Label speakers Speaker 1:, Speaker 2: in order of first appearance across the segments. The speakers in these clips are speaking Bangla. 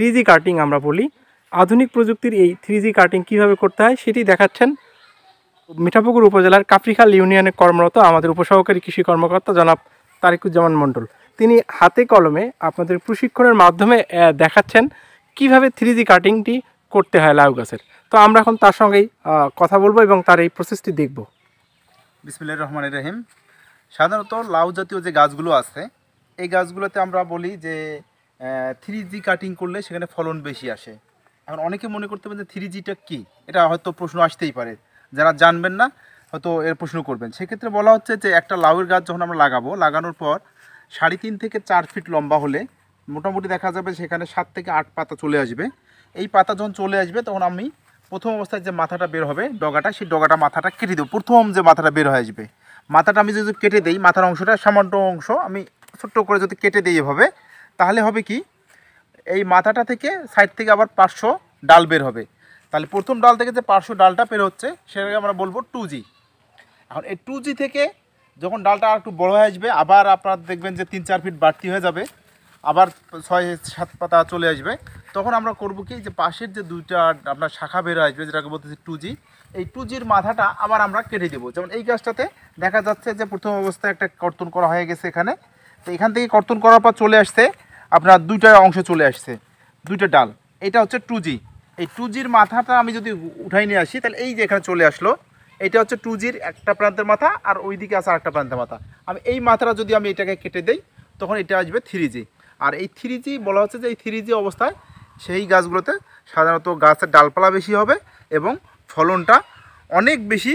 Speaker 1: থ্রি কাটিং আমরা বলি। আধুনিক প্রযুক্তির এই থ্রি কাটিং কীভাবে করতে হয় সেটি দেখাচ্ছেন মিঠাপুকুর উপজেলার কাফরিখাল ইউনিয়নে কর্মরত আমাদের উপসহকারী কৃষি কর্মকর্তা জনাব তারিকুজ্জামান মণ্ডল। তিনি হাতে কলমে আপনাদের প্রশিক্ষণের মাধ্যমে দেখাচ্ছেন কীভাবে থ্রি জি কাটিংটি করতে হয় লাউ গাছের। তো আমরা এখন তার সঙ্গেই কথা বলব এবং তার এই প্রসেসটি দেখব।
Speaker 2: বিসমিল্লাহ রহমান রহিম। সাধারণত লাউ জাতীয় যে গাছগুলো আছে, এই গাছগুলোতে আমরা বলি যে থ্রি জি কাটিং করলে সেখানে ফলন বেশি আসে। এখন অনেকে মনে করতে পারেন যে থ্রি জিটা কী? এটা হয়তো প্রশ্ন আসতেই পারে। যারা জানবেন না, হয়তো এর প্রশ্ন করবেন। সেক্ষেত্রে বলা হচ্ছে যে একটা লাউয়ের গাছ যখন আমরা লাগাবো, লাগানোর পর সাড়ে তিন থেকে চার ফিট লম্বা হলে মোটামুটি দেখা যাবে সেখানে সাত থেকে আট পাতা চলে আসবে। এই পাতা যখন চলে আসবে, তখন আমি প্রথম অবস্থায় যে মাথাটা বের হবে ডগাটা, সেই ডগাটা মাথাটা কেটে দেবো। প্রথম যে মাথাটা বের হয়ে আসবে। মাথাটা আমি যদি কেটে দিই, মাথার অংশটা সামান্য অংশ আমি ছোট্ট করে যদি কেটে দিই এভাবে তাহলে হবে কি? এই মাথাটা থেকে সাইড থেকে আবার পাঁচশো ডাল বের হবে। তাহলে প্রথম ডাল থেকে যে পাঁচশো ডালটা বের হচ্ছে, সেটাকে আমরা বলব টু জি এখন এই টু জি থেকে যখন ডালটা আর একটু বড়ো হয়ে আসবে, আবার আপনারা দেখবেন যে তিন চার ফিট বাড়তি হয়ে যাবে, আবার ছয় সাত পাতা চলে আসবে, তখন আমরা করব কি? যে পাশের যে দুইটা আপনার শাখা বের আসবে, যেটাকে বলতেছি টু জি এই টু জির মাথাটা আবার আমরা কেটে দেবো। যেমন এই গাছটাতে দেখা যাচ্ছে যে প্রথম অবস্থায় একটা কর্তন করা হয়ে গেছে এখানে। তো এখান থেকে কর্তন করার পর চলে আসছে আপনার দুইটা অংশ চলে আসছে, দুইটা ডাল। এটা হচ্ছে টু জি। এই টু জির মাথাটা আমি যদি উঠাই নিয়ে আসি, তাহলে এই যে এখানে চলে আসলো, এটা হচ্ছে টু জির একটা প্রান্তের মাথা আর ওইদিকে আছে আরেকটা প্রান্তের মাথা। আমি এই মাথাটা যদি আমি এটাকে কেটে দেই, তখন এটা আসবে থ্রি জি। আর এই থ্রি জি বলা হচ্ছে যে এই থ্রি জি অবস্থায় সেই গাছগুলোতে সাধারণত গাছের ডালপালা বেশি হবে এবং ফলনটা অনেক বেশি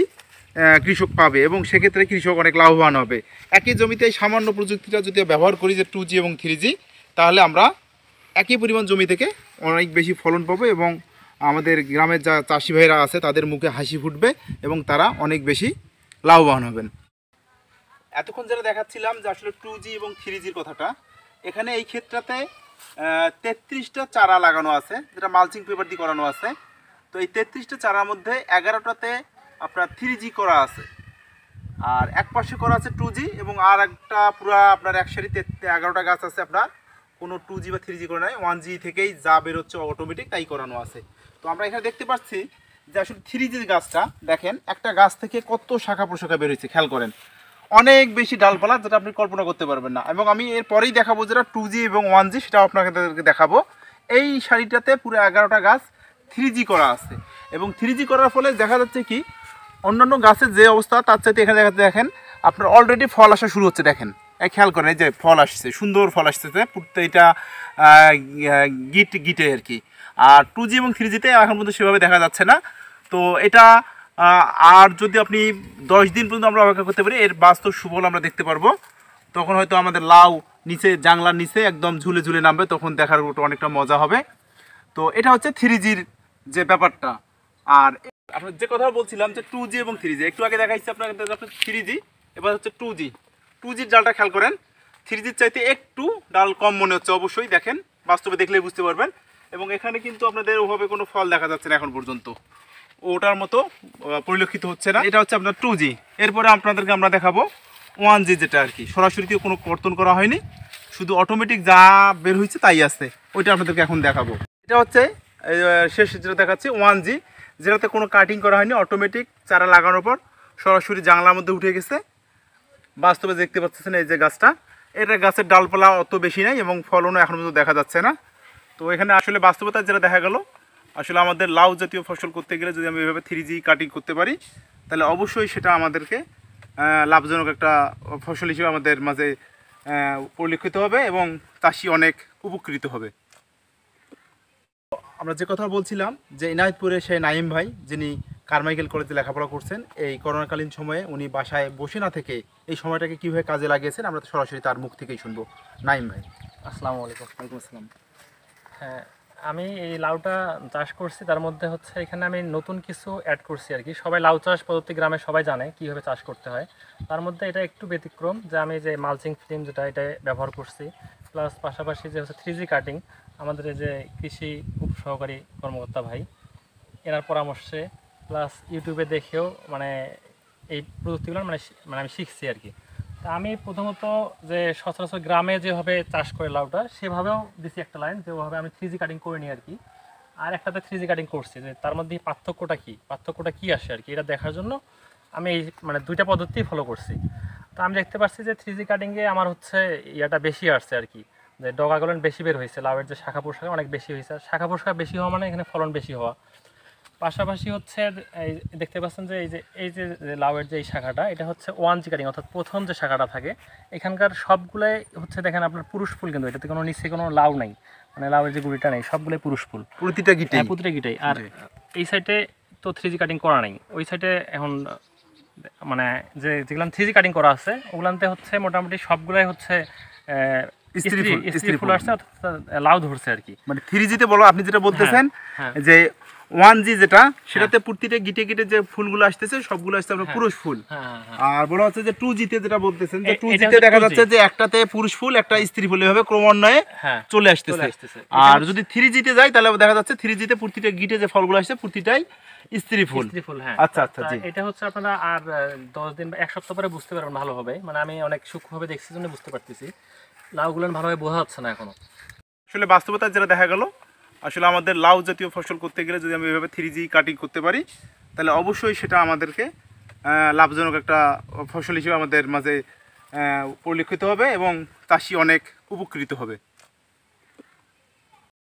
Speaker 2: কৃষক পাবে এবং সেক্ষেত্রে কৃষক অনেক লাভবান হবে। একই জমিতে সামান্য প্রযুক্তিটা যদি ব্যবহার করি যে টু জি এবং থ্রি জি তাহলে আমরা একই পরিমাণ জমি থেকে অনেক বেশি ফলন পাবো এবং আমাদের গ্রামের যা চাষি ভাইরা আছে, তাদের মুখে হাসি ফুটবে এবং তারা অনেক বেশি লাভবান হবেন। এতক্ষণ যেটা দেখাচ্ছিলাম যে আসলে টু জি এবং থ্রি জির কথাটা, এখানে এই ক্ষেত্রতে তেত্রিশটা চারা লাগানো আছে, যেটা মালচিং পেপার দিয়ে করানো আছে। তো এই তেত্রিশটা চারার মধ্যে এগারোটাতে আপনার থ্রি জি করা আছে। আর এক পাশে করা আছে টু জি এবং আর একটা পুরা আপনার এক সারি এগারোটা গাছ আছে আপনার কোনো টু জি বা থ্রি জি করে নাই ওয়ান জি থেকেই যা বেরোচ্ছে অটোমেটিক তাই করানো আছে। তো আমরা এখানে দেখতে পাচ্ছি যে আসলে থ্রি জির গাছটা, দেখেন, একটা গাছ থেকে কত শাখা প্রশাখা বেরোচ্ছে খেয়াল করেন। অনেক বেশি ডালপালা যেটা আপনি কল্পনা করতে পারবেন না। এবং আমি এরপরেই দেখাবো যেটা টু জি এবং ওয়ান জি সেটাও আপনাদেরকে দেখাবো। এই শাড়িটাতে পুরো এগারোটা গাছ থ্রি জি করা আছে। এবং থ্রি জি করার ফলে দেখা যাচ্ছে কি, অন্যান্য গাছের যে অবস্থা, তার চাইতে এখানে দেখা দেখেন, আপনার অলরেডি ফল আসা শুরু হচ্ছে, দেখেন। খেয়াল এই যে ফল আসছে, সুন্দর ফল আসতেছে পুরো এটা গিট, গিটে আর কি। আর টু জি এবং থ্রি জিতে এখন পর্যন্ত সেভাবে দেখা যাচ্ছে না। তো এটা আর যদি আপনি দশ দিন পর্যন্ত আমরা অপেক্ষা করতে পারি, এর বাস্তব সুফল আমরা দেখতে পারব। তখন হয়তো আমাদের লাউ নিচে জাংলার নিচে একদম ঝুলে ঝুলে নামবে, তখন দেখার ওটা অনেকটা মজা হবে। তো এটা হচ্ছে থ্রি জির যে ব্যাপারটা। আর আপনার যে কথা বলছিলাম যে টু জি এবং থ্রি জি একটু আগে দেখাইছি আপনার থ্রি জি এবার হচ্ছে টু জি টু জির ডালটা খেয়াল করেন। থ্রি জির চাইতে একটু ডাল কম মনে হচ্ছে অবশ্যই, দেখেন। বাস্তবে দেখলেই বুঝতে পারবেন। এবং এখানে কিন্তু আপনাদের ওভাবে কোনো ফল দেখা যাচ্ছে না এখন পর্যন্ত। ওটার মতো পরিলক্ষিত হচ্ছে না। এটা হচ্ছে আপনার টু জি। এরপরে আপনাদেরকে আমরা দেখাবো ওয়ান জি যেটা আর কি। সরাসরি কোনো কর্তন করা হয়নি। শুধু অটোমেটিক যা বের হয়েছে তাই আসছে ওইটা আপনাদেরকে এখন দেখাবো। এটা হচ্ছে শেষ যেটা দেখাচ্ছি, ওয়ান জি। যেটাতে কোনো কাটিং করা হয়নি অটোমেটিক চারা লাগানোর পর। সরাসরি জানলার মধ্যে উঠে গেছে। বাস্তবে দেখতে পাচ্ছেন এই যে গাছটা। এটা গাছের ডালপালা অত বেশি নাই এবং ফলনও এখন পর্যন্ত দেখা যাচ্ছে না। তো এখানে আসলে বাস্তবতা যেটা দেখা গেল, আসলে আমাদের লাউ জাতীয় ফসল করতে গেলে যদি আমি এভাবে থ্রি জি কাটিং করতে পারি, তাহলে অবশ্যই সেটা আমাদেরকে লাভজনক একটা ফসল হিসেবে আমাদের মাঝে পরিলক্ষিত হবে এবং চাষি অনেক উপকৃত হবে। আমরা যে কথা বলছিলাম যে ইনায়তপুরে সেই নাইম ভাই, যিনি কারমাইকেল কলেজে লেখাপড়া করছেন। এই করোনাকালীন সময়ে উনি বাসায় বসে না থেকে এই সময়টাকে কীভাবে কাজে লাগিয়েছেন আমরা তো সরাসরি তার মুখ থেকেই শুনব। নাইম ভাই।
Speaker 3: আসসালামু আলাইকুম।
Speaker 2: ওয়ালাইকুম আসসালাম।
Speaker 3: হ্যাঁ আমি এই লাউটা চাষ করছি তার মধ্যে হচ্ছে এখানে আমি নতুন কিছু অ্যাড করছি আর কি। সবাই লাউ চাষ পদ্ধতি গ্রামে সবাই জানে কীভাবে চাষ করতে হয়। তার মধ্যে এটা একটু ব্যতিক্রম যে আমি যে মালচিং ফিল্ম যেটা এটা ব্যবহার করছি। প্লাস পাশাপাশি যে হচ্ছে থ্রি জি কাটিং আমাদের এই যে কৃষি উপসহকারী কর্মকর্তা ভাই এনার পরামর্শে প্লাস ইউটিউবে দেখেও মানে এই প্রযুক্তিগুলো মানে মানে আমি শিখছি আর কি। তা আমি প্রথমত যে সচরাচর গ্রামে যেভাবে চাষ করে লাউটা, সেভাবেও দিছি একটা লাইন যেভাবে আমি থ্রি জি কাটিং করে নিই আর কি। আর একটাতে থ্রি জি কাটিং করছি, যে তার মধ্যে পার্থক্যটা কি? পার্থক্যটা কি আসে আর কি? এটা দেখার জন্য আমি এই মানে দুইটা পদ্ধতি ফলো করছি। তো আমি দেখতে পাচ্ছি যে থ্রি জি কাটিংয়ে আমার হচ্ছে ইয়াটা বেশি আসছে আর কি। যে ডগাগুলো বেশি বের হয়েছে, লাউয়ের যে শাখা পোশাকা অনেক বেশি হয়েছে। শাখা পোশাকা বেশি হওয়া মানে এখানে ফলন বেশি হওয়া। পাশাপাশি হচ্ছে এই দেখতে পাচ্ছেন যে এই যে এই যে লাউয়ের যে এই শাখাটা এটা হচ্ছে ওয়ান জি কাটিং অর্থাৎ প্রথম যে শাখাটা থাকে এখানকার সবগুলাই হচ্ছে দেখেন আপনার পুরুষ ফুল কিন্তু এটাতে কোনো নিচে কোনো লাউ নাই। মানে লাউয়ের যে গুড়িটা নেই সবগুলোই পুরুষ ফুল।
Speaker 2: প্রতিটা গিটে
Speaker 3: হ্যাঁ, প্রতিটা গিটাই। আর এই সাইডে তো থ্রি জি কাটিং করা নেই। ওই সাইডে এখন মানে যে যেগুলো থ্রি জি কাটিং করা আছে ওগুলাতে হচ্ছে মোটামুটি সবগুলাই হচ্ছে
Speaker 2: স্ত্রী ফুল,
Speaker 3: স্ত্রী ফুল। আসছে অর্থাৎ লাউ ধরছে আর কি।
Speaker 2: মানে থ্রি জিতে বলো আপনি যেটা বলতেছেন
Speaker 3: হ্যাঁ।
Speaker 2: যে ওয়ান জি যেটা সেটাতে প্রতিটা গিটে গিটে যে ফুলগুলো আসতেছে সবগুলো আসছে আপনার
Speaker 3: হ্যাঁ।
Speaker 2: পুরুষ ফুল।
Speaker 3: হ্যাঁ হ্যাঁ হ্যাঁ।
Speaker 2: আর বলা হচ্ছে যে টু জিতে যেটা বলতেছেন যে টু জিতে দেখা যাচ্ছে যে একটাতে পুরুষ ফুল একটা স্ত্রী ফুল এভাবে ক্রমান্বয়ে
Speaker 3: হ্যাঁ
Speaker 2: চলে আসতেছে। আর যদি থ্রি জিতে যায় তাহলে দেখা যাচ্ছে থ্রি জিতে প্রতিটা গিটে যে ফলগুলো আসছে প্রতিটাই স্ত্রী ফুল।
Speaker 3: হ্যাঁ।
Speaker 2: আচ্ছা, আচ্ছা, জি।
Speaker 3: এটা হচ্ছে আপনারা আর দশ দিন বা এক সপ্তাহ পরে বুঝতে পারবেন ভালোভাবে মানে আমি অনেক সূক্ষ্মভাবে দেখছি জন্য বুঝতে পারতেছি। লাউগুলো ভালোভাবে বোঝা যাচ্ছে না এখনও।
Speaker 2: আসলে বাস্তবতা যেটা দেখা গেল আসলে আমাদের লাউ জাতীয় ফসল করতে গেলে যদি আমি এভাবে থ্রি জি কাটিং করতে পারি, তাহলে অবশ্যই সেটা আমাদেরকে লাভজনক একটা ফসল হিসেবে আমাদের মাঝে পরিলক্ষিত হবে এবং চাষি অনেক উপকৃত হবে।